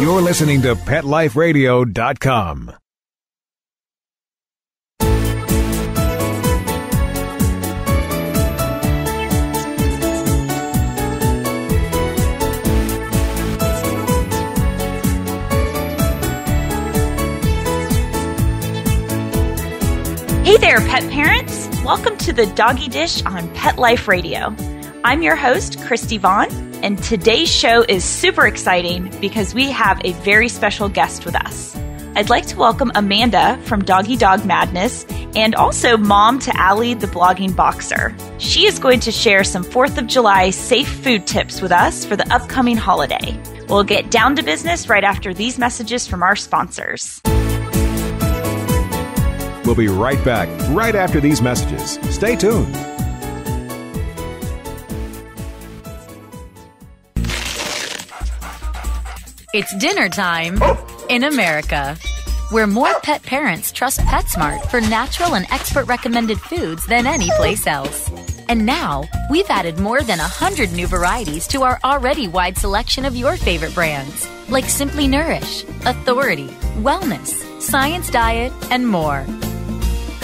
You're listening to PetLifeRadio.com. Hey there, pet parents! Welcome to the Doggy Dish on Pet Life Radio. I'm your host, Kristi Vaughn, and today's show is super exciting because we have a very special guest with us. I'd like to welcome Amanda from Doggy Dog Madness and also mom to Allie, the blogging boxer. She is going to share some 4th of July safe food tips with us for the upcoming holiday. We'll get down to business right after these messages from our sponsors. We'll be right back right after these messages. Stay tuned. It's dinner time in America, where more pet parents trust PetSmart for natural and expert recommended foods than any place else. And now, we've added more than 100 new varieties to our already wide selection of your favorite brands, like Simply Nourish, Authority, Wellness, Science Diet, and more.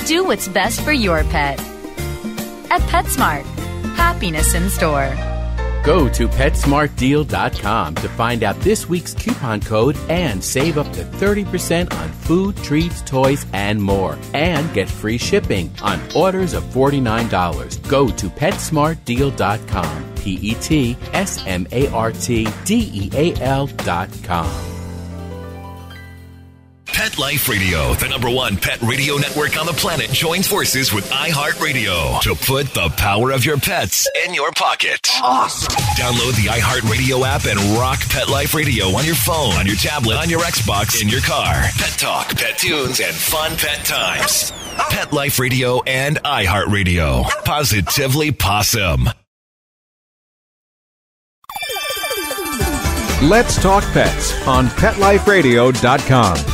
Do what's best for your pet. At PetSmart, happiness in store. Go to PetSmartDeal.com to find out this week's coupon code and save up to 30% on food, treats, toys, and more. And get free shipping on orders of $49. Go to PetSmartDeal.com. P E T S M A R T D E A L.com. Pet Life Radio, the number one pet radio network on the planet, joins forces with iHeartRadio to put the power of your pets in your pocket. Awesome. Download the iHeartRadio app and rock Pet Life Radio on your phone, on your tablet, on your Xbox, in your car. Pet talk, pet tunes, and fun pet times. Pet Life Radio and iHeartRadio. Positively possum. Let's talk pets on PetLifeRadio.com.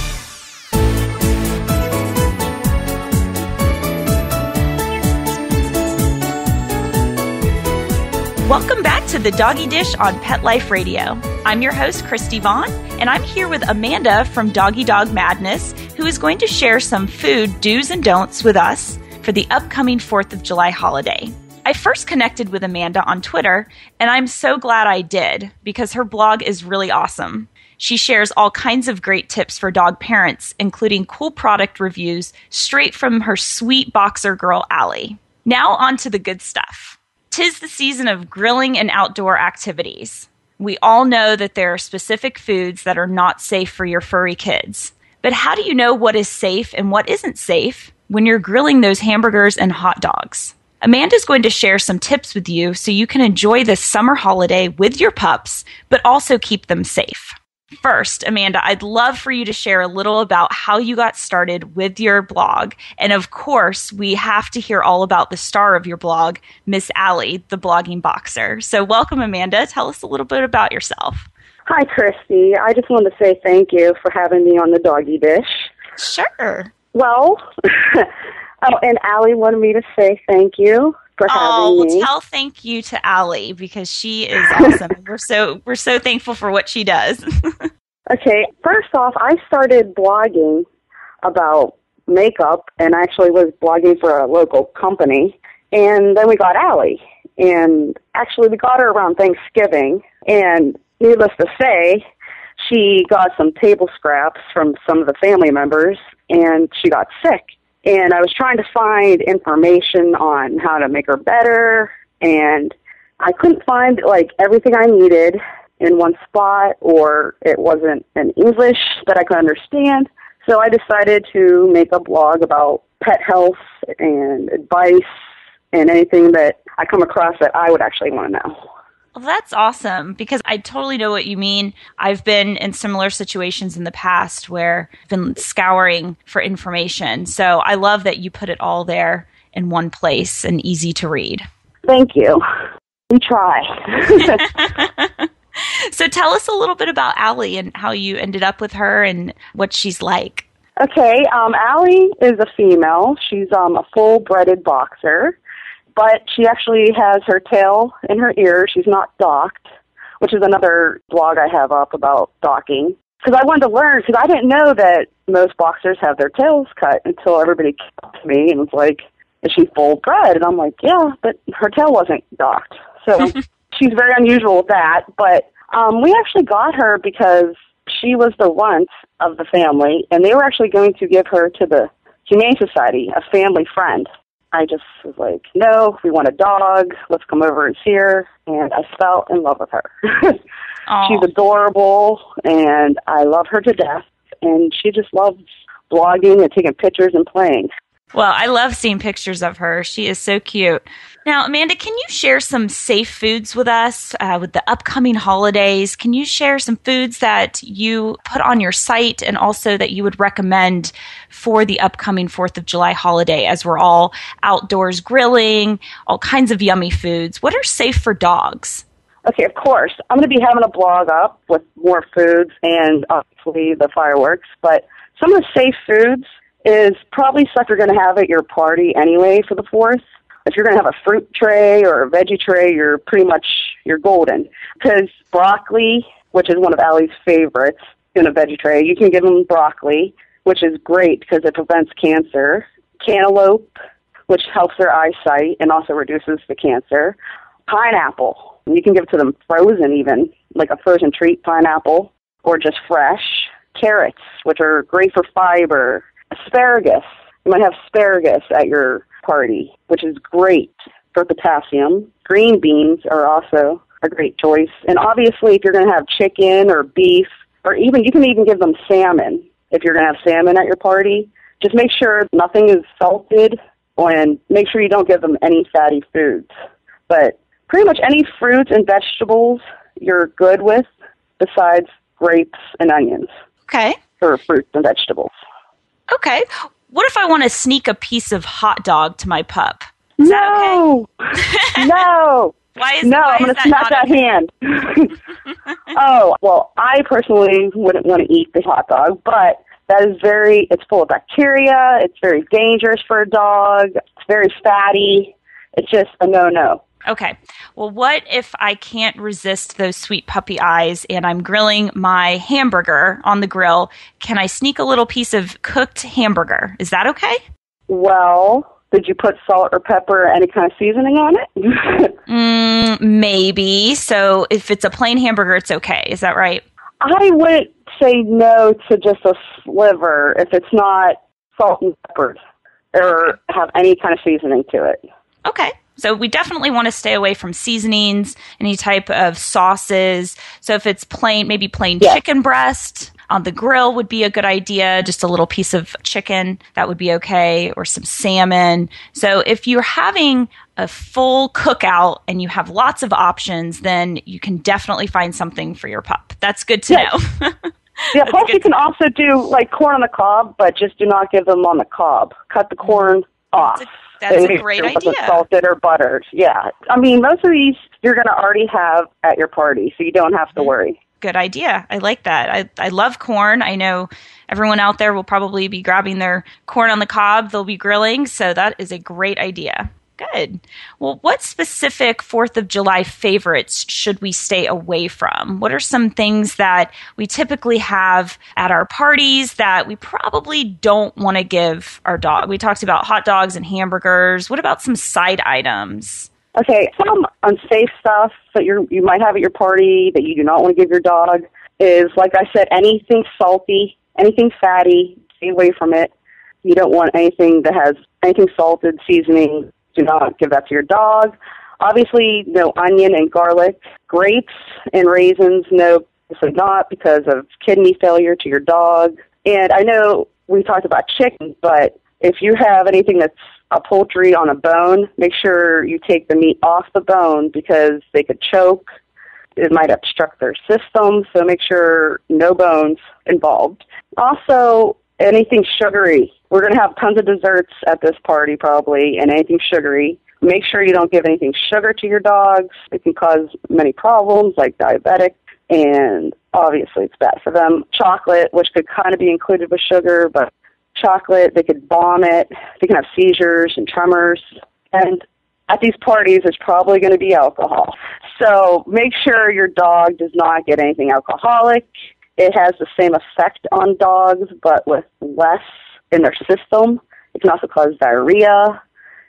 Welcome back to the Doggy Dish on Pet Life Radio. I'm your host, Kristi Vaughn, and I'm here with Amanda from Doggy Dog Madness, who is going to share some food do's and don'ts with us for the upcoming 4th of July holiday. I first connected with Amanda on Twitter, and I'm so glad I did because her blog is really awesome. She shares all kinds of great tips for dog parents, including cool product reviews straight from her sweet boxer girl, Allie. Now, on to the good stuff. Tis the season of grilling and outdoor activities. We all know that there are specific foods that are not safe for your furry kids. But how do you know what is safe and what isn't safe when you're grilling those hamburgers and hot dogs? Amanda's going to share some tips with you so you can enjoy this summer holiday with your pups, but also keep them safe. First, Amanda, I'd love for you to share a little about how you got started with your blog. And of course, we have to hear all about the star of your blog, Miss Allie, the blogging boxer. So, welcome, Amanda. Tell us a little bit about yourself. Hi, Kristi. I just wanted to say thank you for having me on the doggy dish. Sure. Well, oh, and Allie wanted me to say thank you for oh, having oh, me. well, tell thank you to Allie because she is awesome. we're so we're so thankful for what she does. okay, first off, I started blogging about makeup and actually was blogging for a local company. And then we got Allie. And actually, we got her around Thanksgiving. And needless to say, she got some table scraps from some of the family members and she got sick and I was trying to find information on how to make her better, and I couldn't find like everything I needed in one spot, or it wasn't in English that I could understand. So I decided to make a blog about pet health and advice and anything that I come across that I would actually want to know. Well, that's awesome because I totally know what you mean. I've been in similar situations in the past where I've been scouring for information. So I love that you put it all there in one place and easy to read. Thank you. We try. so tell us a little bit about Allie and how you ended up with her and what she's like. Okay, um, Allie is a female. She's um, a full breeded boxer but she actually has her tail in her ear. She's not docked, which is another blog I have up about docking. because I wanted to learn because I didn't know that most boxers have their tails cut until everybody came up to me and was like, "Is she full bred?" And I'm like, "Yeah," but her tail wasn't docked, so she's very unusual with that. But um, we actually got her because she was the runt of the family, and they were actually going to give her to the Humane Society, a family friend. I just was like, no, we want a dog. Let's come over and see her. And I fell in love with her. She's adorable, and I love her to death. And she just loves blogging and taking pictures and playing. Well, I love seeing pictures of her. She is so cute. Now, Amanda, can you share some safe foods with us uh, with the upcoming holidays? Can you share some foods that you put on your site and also that you would recommend for the upcoming 4th of July holiday as we're all outdoors grilling, all kinds of yummy foods? What are safe for dogs? Okay, of course. I'm going to be having a blog up with more foods and obviously the fireworks, but some of the safe foods is probably stuff you're going to have at your party anyway for the 4th if you're going to have a fruit tray or a veggie tray, you're pretty much you're golden. Because broccoli, which is one of Allie's favorites in a veggie tray, you can give them broccoli, which is great because it prevents cancer. Cantaloupe, which helps their eyesight and also reduces the cancer. Pineapple, you can give it to them frozen even, like a frozen treat pineapple, or just fresh. Carrots, which are great for fiber. Asparagus, you might have asparagus at your party, which is great for potassium. Green beans are also a great choice. And obviously, if you're going to have chicken or beef, or even you can even give them salmon if you're going to have salmon at your party. Just make sure nothing is salted and make sure you don't give them any fatty foods. But pretty much any fruits and vegetables you're good with besides grapes and onions. Okay. For fruits and vegetables. Okay. What if I want to sneak a piece of hot dog to my pup? Is no, okay? no. Why is no? Why I'm going to smack that okay? hand. oh well, I personally wouldn't want to eat the hot dog, but that is very. It's full of bacteria. It's very dangerous for a dog. It's very fatty. It's just a no-no. Okay. Well, what if I can't resist those sweet puppy eyes and I'm grilling my hamburger on the grill? Can I sneak a little piece of cooked hamburger? Is that okay? Well, did you put salt or pepper or any kind of seasoning on it? mm, maybe. So if it's a plain hamburger, it's okay. Is that right? I would say no to just a sliver if it's not salt and peppered or have any kind of seasoning to it. Okay. So we definitely want to stay away from seasonings, any type of sauces. So if it's plain, maybe plain yeah. chicken breast on the grill would be a good idea. Just a little piece of chicken, that would be okay, or some salmon. So if you're having a full cookout and you have lots of options, then you can definitely find something for your pup. That's good to yes. know. yeah, plus you can also do like corn on the cob, but just do not give them on the cob. Cut the mm-hmm. corn off. That's a great idea. Salted or buttered. Yeah. I mean, most of these you're going to already have at your party, so you don't have to mm-hmm. worry. Good idea. I like that. I, I love corn. I know everyone out there will probably be grabbing their corn on the cob. They'll be grilling. So that is a great idea. Good. Well, what specific 4th of July favorites should we stay away from? What are some things that we typically have at our parties that we probably don't want to give our dog? We talked about hot dogs and hamburgers. What about some side items? Okay, some unsafe stuff that you you might have at your party that you do not want to give your dog is, like I said, anything salty, anything fatty, stay away from it. You don't want anything that has anything salted, seasoning, do not give that to your dog. Obviously, no onion and garlic. Grapes and raisins, no, obviously not because of kidney failure to your dog. And I know we talked about chicken, but if you have anything that's a poultry on a bone, make sure you take the meat off the bone because they could choke. It might obstruct their system, so make sure no bones involved. Also, anything sugary. We're going to have tons of desserts at this party, probably, and anything sugary. Make sure you don't give anything sugar to your dogs. It can cause many problems, like diabetic, and obviously it's bad for them. Chocolate, which could kind of be included with sugar, but chocolate, they could vomit, they can have seizures and tremors. And at these parties, there's probably going to be alcohol. So make sure your dog does not get anything alcoholic it has the same effect on dogs, but with less in their system. It can also cause diarrhea,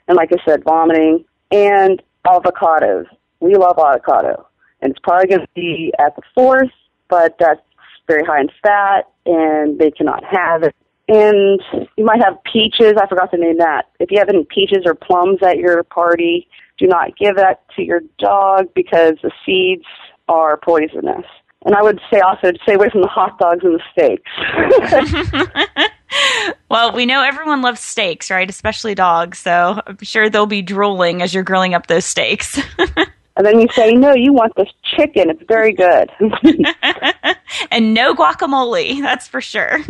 and like I said, vomiting, and avocados. We love avocado, and it's probably going to be at the fourth, but that's very high in fat, and they cannot have it. And you might have peaches. I forgot to name that. If you have any peaches or plums at your party, do not give that to your dog because the seeds are poisonous. And I would say also stay away from the hot dogs and the steaks. well, we know everyone loves steaks, right? Especially dogs. So I'm sure they'll be drooling as you're grilling up those steaks. and then you say, no, you want this chicken. It's very good. and no guacamole, that's for sure.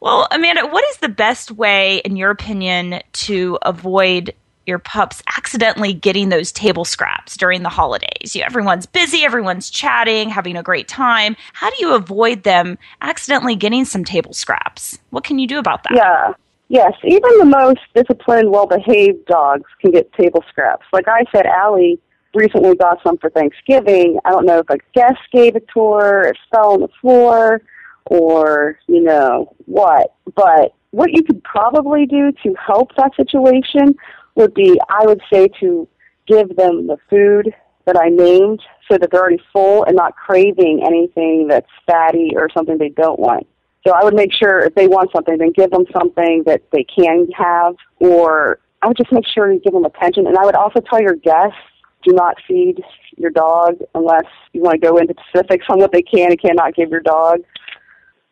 Well, Amanda, what is the best way, in your opinion, to avoid your pups accidentally getting those table scraps during the holidays. You, everyone's busy, everyone's chatting, having a great time. How do you avoid them accidentally getting some table scraps? What can you do about that? Yeah. Yes, even the most disciplined, well-behaved dogs can get table scraps. Like I said, Allie recently got some for Thanksgiving. I don't know if a guest gave it to her, it fell on the floor, or, you know, what. But what you could probably do to help that situation would be, I would say, to give them the food that I named so that they're already full and not craving anything that's fatty or something they don't want. So I would make sure if they want something, then give them something that they can have, or I would just make sure you give them attention. And I would also tell your guests, do not feed your dog unless you want to go into specifics on what they can and cannot give your dog.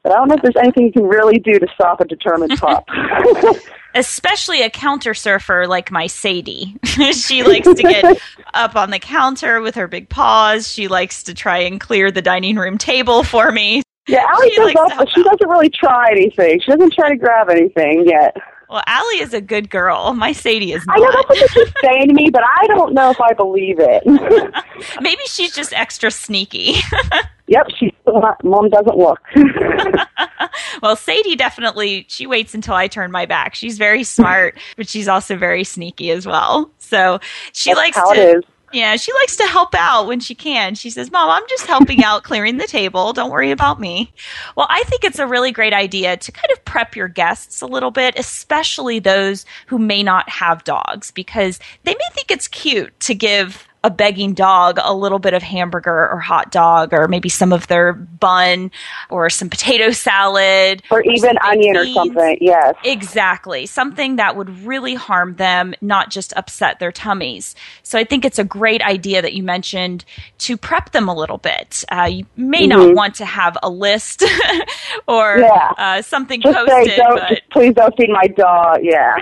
But I don't know if there's anything you can really do to stop a determined pup. especially a counter surfer like my Sadie. she likes to get up on the counter with her big paws. She likes to try and clear the dining room table for me. Yeah, Allie she does but she doesn't really try anything. She doesn't try to grab anything yet. Well, Allie is a good girl. My Sadie is not. I know that's what she's saying to me, but I don't know if I believe it. Maybe she's just extra sneaky. Yep, she's mom doesn't look. well, Sadie definitely she waits until I turn my back. She's very smart, but she's also very sneaky as well. So she That's likes to. Yeah, she likes to help out when she can. She says, Mom, I'm just helping out clearing the table. Don't worry about me. Well, I think it's a really great idea to kind of prep your guests a little bit, especially those who may not have dogs, because they may think it's cute to give a begging dog a little bit of hamburger or hot dog or maybe some of their bun or some potato salad or, or even onion beans. or something yes. Exactly. Something that would really harm them not just upset their tummies. So i think it's a great idea that you mentioned to prep them a little bit. Uh, you may mm-hmm. not want to have a list or yeah. uh, something just posted say, don't, but, please don't feed my dog. Yeah.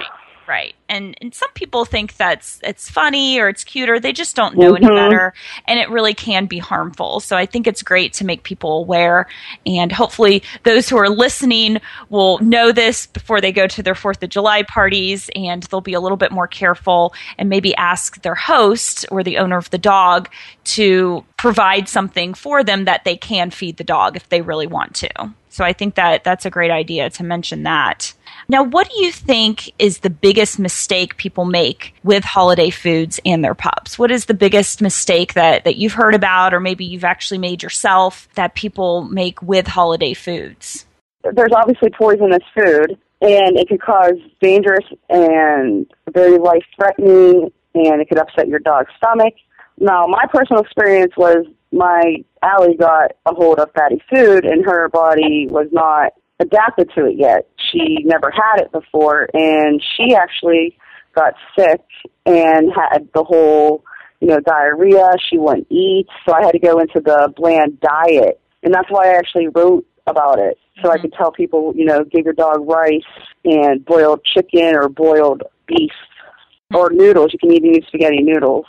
Right and and some people think that's it's funny or it's cute or they just don't know mm-hmm. any better and it really can be harmful. So i think it's great to make people aware and hopefully those who are listening will know this before they go to their fourth of july parties and they'll be a little bit more careful and maybe ask their host or the owner of the dog to provide something for them that they can feed the dog if they really want to. So i think that that's a great idea to mention that now, what do you think is the biggest mistake people make with holiday foods and their pups? What is the biggest mistake that, that you've heard about, or maybe you've actually made yourself that people make with holiday foods? There's obviously poisonous food, and it could cause dangerous and very life threatening, and it could upset your dog's stomach. Now, my personal experience was my Allie got a hold of fatty food, and her body was not adapted to it yet. She never had it before, and she actually got sick and had the whole, you know, diarrhea. She wouldn't eat, so I had to go into the bland diet, and that's why I actually wrote about it, so mm-hmm. I could tell people, you know, give your dog rice and boiled chicken or boiled beef or noodles. You can even use spaghetti noodles.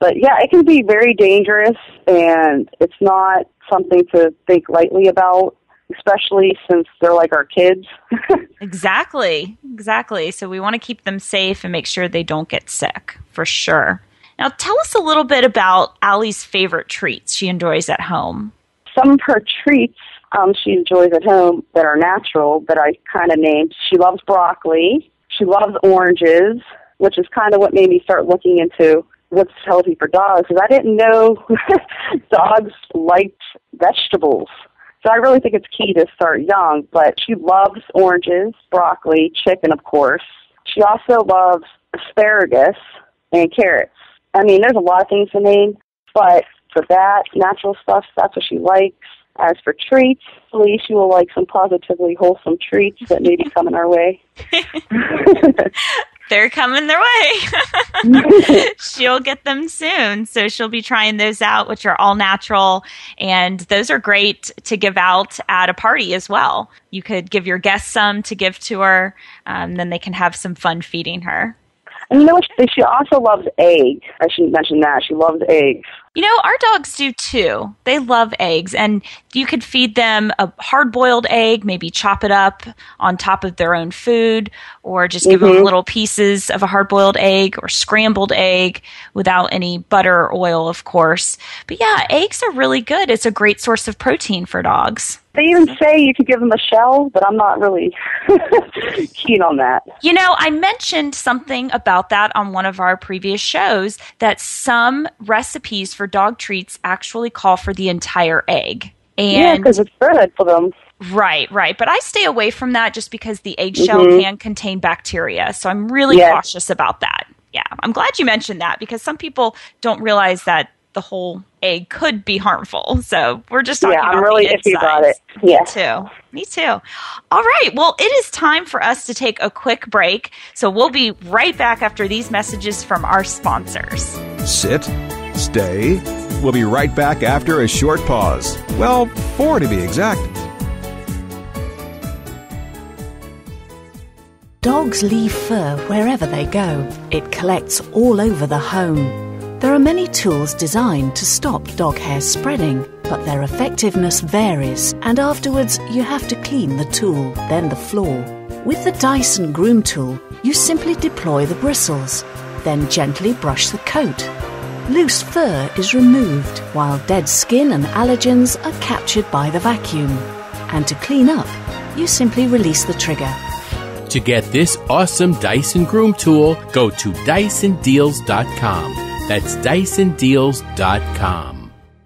But yeah, it can be very dangerous, and it's not something to think lightly about especially since they're like our kids. exactly, exactly. So we want to keep them safe and make sure they don't get sick for sure. Now, tell us a little bit about Allie's favorite treats she enjoys at home. Some of her treats um, she enjoys at home that are natural that I kind of named. She loves broccoli. She loves oranges, which is kind of what made me start looking into what's healthy for dogs because I didn't know dogs liked vegetables. So I really think it's key to start young, but she loves oranges, broccoli, chicken, of course. She also loves asparagus and carrots. I mean, there's a lot of things to name, but for that, natural stuff, that's what she likes. As for treats, hopefully she will like some Pawsitively Wholesome treats that may be coming our way. They're coming their way. she'll get them soon. So she'll be trying those out, which are all natural. And those are great to give out at a party as well. You could give your guests some to give to her. Um, then they can have some fun feeding her. And you know what? She also loves eggs. I shouldn't mention that. She loves eggs. You know, our dogs do too. They love eggs, and you could feed them a hard boiled egg, maybe chop it up on top of their own food, or just give mm-hmm. them little pieces of a hard boiled egg or scrambled egg without any butter or oil, of course. But yeah, eggs are really good. It's a great source of protein for dogs. They even say you could give them a shell, but I'm not really keen on that. You know, I mentioned something about that on one of our previous shows that some recipes for dog treats actually call for the entire egg. And yeah, because it's good for them. Right, right. But I stay away from that just because the eggshell mm-hmm. can contain bacteria. So I'm really yes. cautious about that. Yeah, I'm glad you mentioned that because some people don't realize that the whole egg could be harmful. So we're just talking yeah, I'm really iffy about it. Yeah. Me too. Me too. All right. Well, it is time for us to take a quick break. So we'll be right back after these messages from our sponsors. Sit, stay. We'll be right back after a short pause. Well, four to be exact. Dogs leave fur wherever they go. It collects all over the home. There are many tools designed to stop dog hair spreading, but their effectiveness varies, and afterwards you have to clean the tool, then the floor. With the Dyson Groom Tool, you simply deploy the bristles, then gently brush the coat. Loose fur is removed, while dead skin and allergens are captured by the vacuum. And to clean up, you simply release the trigger. To get this awesome Dyson Groom Tool, go to DysonDeals.com. That's DysonDeals.com.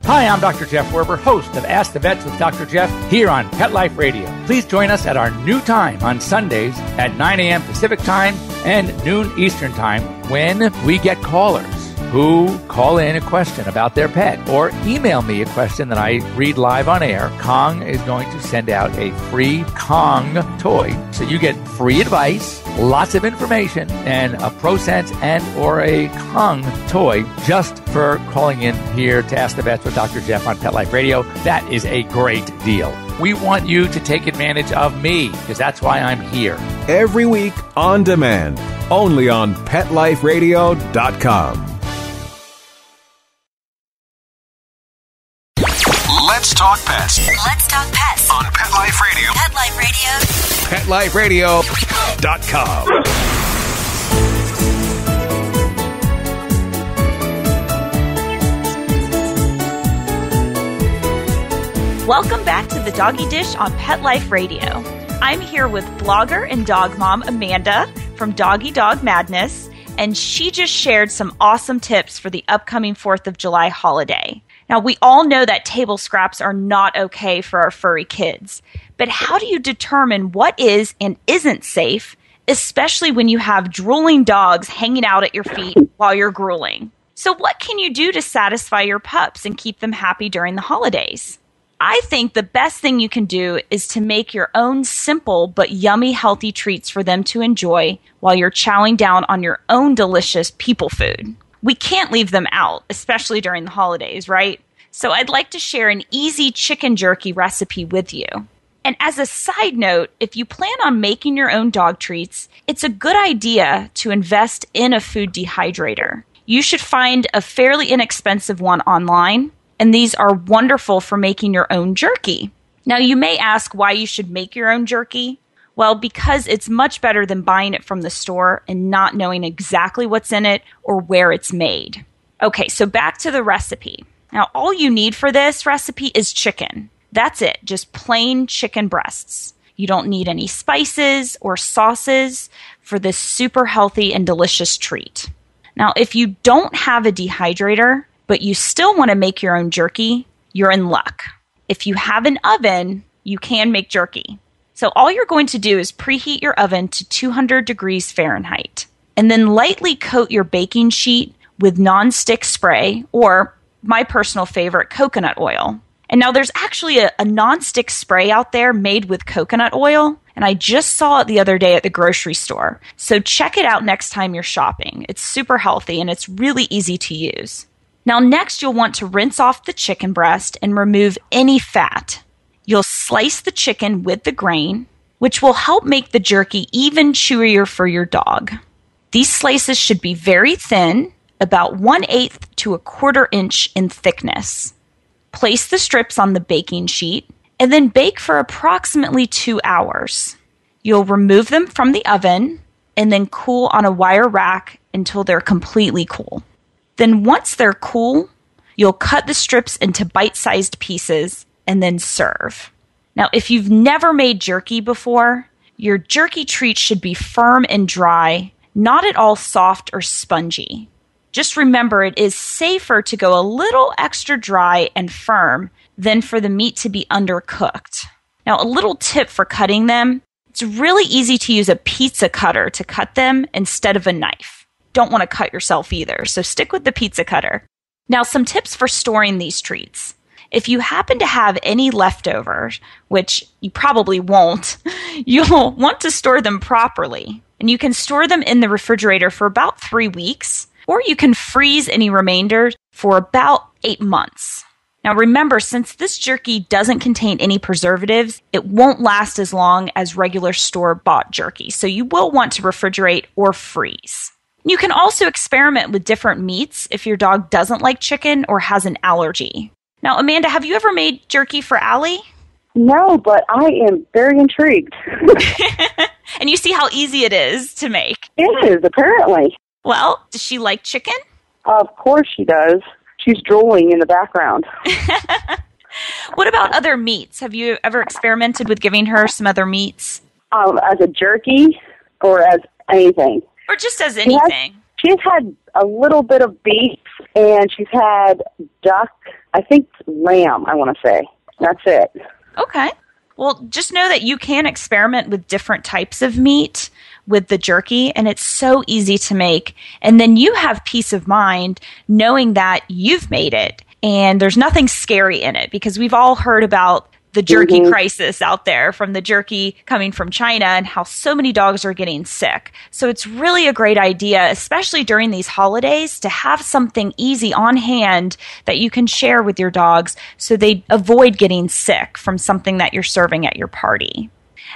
Hi, I'm Dr. Jeff Werber, host of Ask the Vets with Dr. Jeff here on Pet Life Radio. Please join us at our new time on Sundays at 9 a.m. Pacific Time and noon Eastern Time when we get callers who call in a question about their pet or email me a question that I read live on air. Kong is going to send out a free Kong toy. So you get free advice, lots of information, and a ProSense and or a Kong toy just for calling in here to Ask the Vets with Dr. Jeff on Pet Life Radio. That is a great deal. We want you to take advantage of me because that's why I'm here. Every week on demand, only on PetLifeRadio.com. talk pets. Let's talk pets on Pet Life Radio. Pet Life Radio. PetLifeRadio.com. Welcome back to the Doggy Dish on Pet Life Radio. I'm here with blogger and dog mom Amanda from Doggy Dog Madness, and she just shared some awesome tips for the upcoming 4th of July holiday. Now, we all know that table scraps are not okay for our furry kids, but how do you determine what is and isn't safe, especially when you have drooling dogs hanging out at your feet while you're grueling? So, what can you do to satisfy your pups and keep them happy during the holidays? I think the best thing you can do is to make your own simple but yummy healthy treats for them to enjoy while you're chowing down on your own delicious people food we can't leave them out, especially during the holidays, right? So I'd like to share an easy chicken jerky recipe with you. And as a side note, if you plan on making your own dog treats, it's a good idea to invest in a food dehydrator. You should find a fairly inexpensive one online, and these are wonderful for making your own jerky. Now, you may ask why you should make your own jerky. Well, because it's much better than buying it from the store and not knowing exactly what's in it or where it's made. Okay, so back to the recipe. Now, all you need for this recipe is chicken. That's it, just plain chicken breasts. You don't need any spices or sauces for this super healthy and delicious treat. Now, if you don't have a dehydrator, but you still want to make your own jerky, you're in luck. if you have an oven, you can make jerky. So all you're going to do is preheat your oven to 200 degrees Fahrenheit and then lightly coat your baking sheet with nonstick spray or my personal favorite, coconut oil. And now there's actually a, a nonstick spray out there made with coconut oil. And I just saw it the other day at the grocery store. So check it out next time you're shopping. It's super healthy and it's really easy to use. Now, next, you'll want to rinse off the chicken breast and remove any fat. You'll slice the chicken with the grain, which will help make the jerky even chewier for your dog. These slices should be very thin, about one eighth to a quarter inch in thickness. Place the strips on the baking sheet and then bake for approximately two hours. You'll remove them from the oven and then cool on a wire rack until they're completely cool. Then, once they're cool, you'll cut the strips into bite sized pieces and then serve. Now, if you've never made jerky before, your jerky treat should be firm and dry, not at all soft or spongy. Just remember it is safer to go a little extra dry and firm than for the meat to be undercooked. Now, a little tip for cutting them it's really easy to use a pizza cutter to cut them instead of a knife. Don't want to cut yourself either, so stick with the pizza cutter. Now, some tips for storing these treats. If you happen to have any leftovers, which you probably won't, you'll want to store them properly. And you can store them in the refrigerator for about three weeks or you can freeze any remainder for about eight months. Now remember, since this jerky doesn't contain any preservatives, it won't last as long as regular store bought jerky. So you will want to refrigerate or freeze. You can also experiment with different meats if your dog doesn't like chicken or has an allergy. Now, Amanda, have you ever made jerky for Allie? No, but I am very intrigued. and you see how easy it is to make. It is, apparently. Well, does she like chicken? Of course she does. She's drooling in the background. what about other meats? Have you ever experimented with giving her some other meats? Um, as a jerky or as anything? Or just as anything? She has, she's had a little bit of beef and she's had duck, I think lamb, I want to say. That's it. Okay. Well, just know that you can experiment with different types of meat with the jerky and it's so easy to make. And then you have peace of mind knowing that you've made it and there's nothing scary in it because we've all heard about the jerky mm-hmm. crisis out there from the jerky coming from China and how so many dogs are getting sick. So it's really a great idea, especially during these holidays, to have something easy on hand that you can share with your dogs so they avoid getting sick from something that you're serving at your party.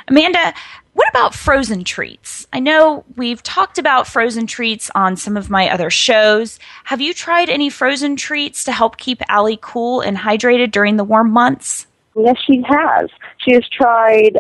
Amanda, what about frozen treats? I know we've talked about frozen treats on some of my other shows. Have you tried any frozen treats to help keep Allie cool and hydrated during the warm months? Yes, she has. She has tried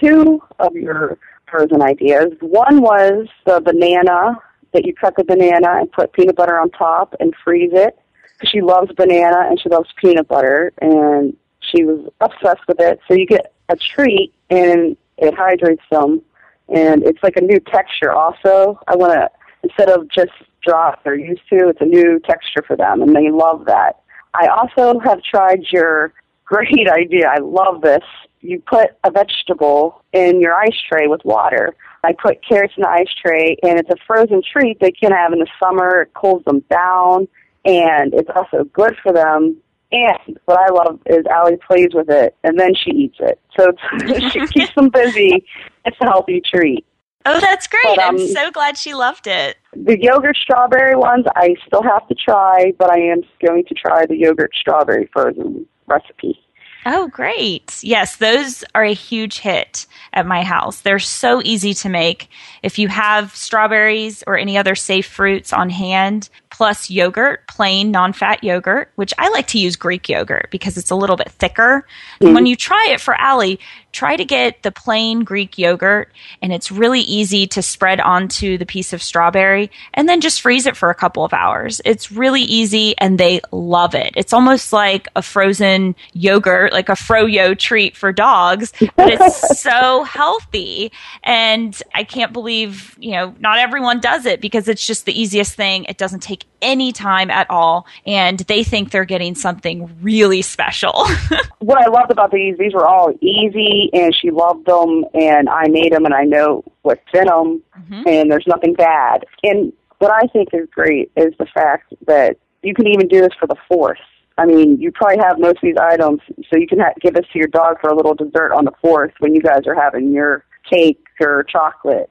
two of your frozen ideas. One was the banana, that you cut the banana and put peanut butter on top and freeze it. She loves banana and she loves peanut butter, and she was obsessed with it. So you get a treat and it hydrates them, and it's like a new texture. Also, I want to instead of just drops they're used to, it's a new texture for them, and they love that. I also have tried your great idea. I love this. You put a vegetable in your ice tray with water. I put carrots in the ice tray, and it's a frozen treat they can have in the summer. It cools them down, and it's also good for them and what I love is Allie plays with it and then she eats it. So she keeps them busy. It's a healthy treat. Oh, that's great. But, um, I'm so glad she loved it. The yogurt strawberry ones I still have to try, but I am going to try the yogurt strawberry frozen recipe. Oh, great. Yes, those are a huge hit at my house. They're so easy to make. If you have strawberries or any other safe fruits on hand, plus yogurt, plain non fat yogurt, which I like to use Greek yogurt because it's a little bit thicker. Mm-hmm. When you try it for Allie, try to get the plain Greek yogurt, and it's really easy to spread onto the piece of strawberry and then just freeze it for a couple of hours. It's really easy and they love it. It's almost like a frozen yogurt, like a froyo treat for dogs, but it's so healthy. And I can't believe, you know, not everyone does it because it's just the easiest thing. It doesn't take any time at all. And they think they're getting something really special. what I loved about these, these were all easy and she loved them and I made them and I know what's in them mm-hmm. and there's nothing bad. And what I think is great is the fact that you can even do this for the fourth. I mean, you probably have most of these items, so you can ha- give this to your dog for a little dessert on the fourth when you guys are having your cake or chocolate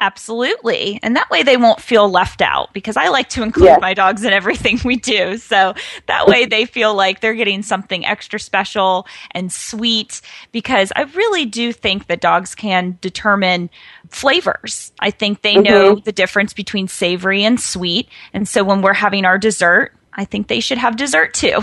Absolutely. And that way they won't feel left out because I like to include yes. my dogs in everything we do. So that way they feel like they're getting something extra special and sweet because I really do think that dogs can determine flavors. I think they mm-hmm. know the difference between savory and sweet. And so when we're having our dessert, I think they should have dessert too.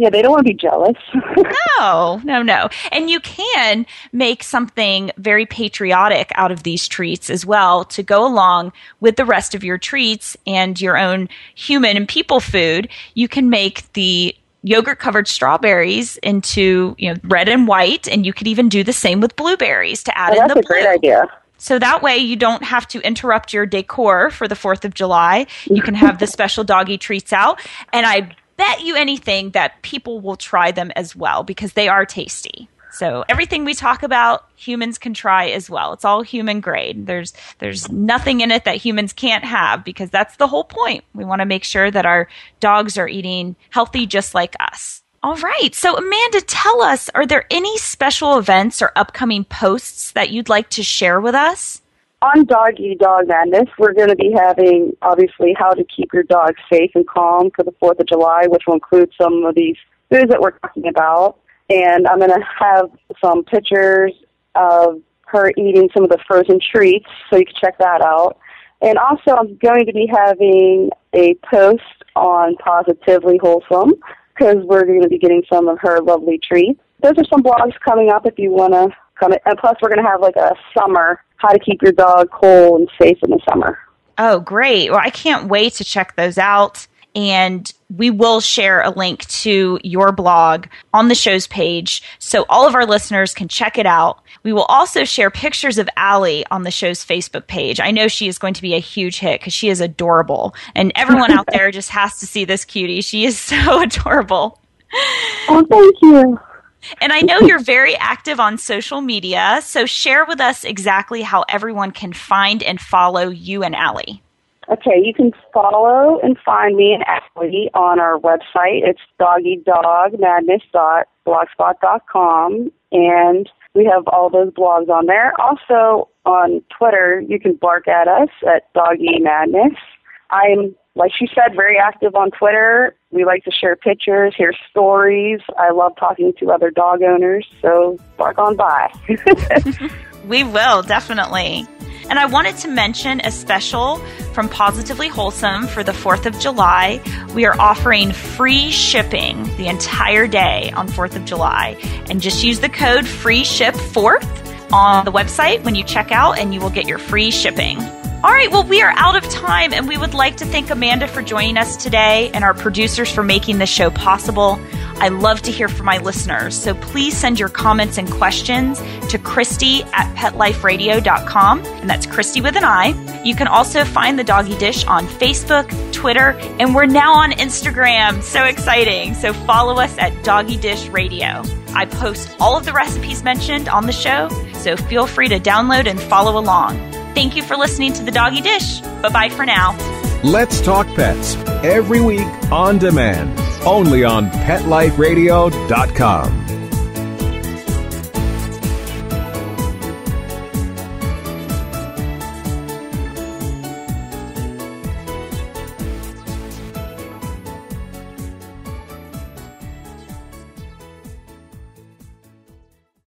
Yeah, they don't want to be jealous. no, no, no. And you can make something very patriotic out of these treats as well to go along with the rest of your treats and your own human and people food. You can make the yogurt covered strawberries into you know red and white and you could even do the same with blueberries to add oh, in the blue. That's a great idea. So that way you don't have to interrupt your decor for the 4th of July. You can have the special doggy treats out. And I bet you anything that people will try them as well because they are tasty. So everything we talk about, humans can try as well. It's all human grade. There's there's nothing in it that humans can't have because that's the whole point. We want to make sure that our dogs are eating healthy just like us. All right. So Amanda, tell us, are there any special events or upcoming posts that you'd like to share with us? On Doggy Dog Madness, we're going to be having obviously how to keep your dog safe and calm for the 4th of July, which will include some of these foods that we're talking about. And I'm going to have some pictures of her eating some of the frozen treats, so you can check that out. And also, I'm going to be having a post on Pawsitively Wholesome because we're going to be getting some of her lovely treats. Those are some blogs coming up if you want to And plus, we're going to have like a summer how to keep your dog cool and safe in the summer. Oh, great. Well, I can't wait to check those out. And we will share a link to your blog on the show's page so all of our listeners can check it out. We will also share pictures of Allie on the show's Facebook page. I know she is going to be a huge hit because she is adorable. And everyone out there just has to see this cutie. She is so adorable. Oh, thank you. And I know you're very active on social media, so share with us exactly how everyone can find and follow you and Allie. Okay, you can follow and find me and Allie on our website. It's doggydogmadness.blogspot.com, and we have all those blogs on there. Also on Twitter, you can bark at us at Doggy Madness. I'm like she said, very active on Twitter. We like to share pictures, hear stories. I love talking to other dog owners, so bark on by. we will, definitely. And I wanted to mention a special from Pawsitively Wholesome for the 4th of July. We are offering free shipping the entire day on 4th of July. And just use the code free ship 4th on the website when you check out, and you will get your free shipping. All right, well, we are out of time, and we would like to thank Amanda for joining us today and our producers for making this show possible. I love to hear from my listeners, so please send your comments and questions to Kristi at petliferadio.com, and that's Kristi with an I. You can also find the Doggy Dish on Facebook, Twitter, and we're now on Instagram. So exciting! So follow us at Doggy Dish Radio. I post all of the recipes mentioned on the show, so feel free to download and follow along. Thank you for listening to The Doggy Dish. Bye bye for now. Let's Talk Pets every week on demand, only on PetLifeRadio.com.